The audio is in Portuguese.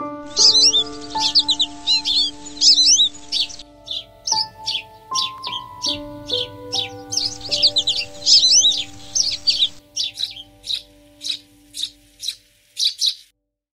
Música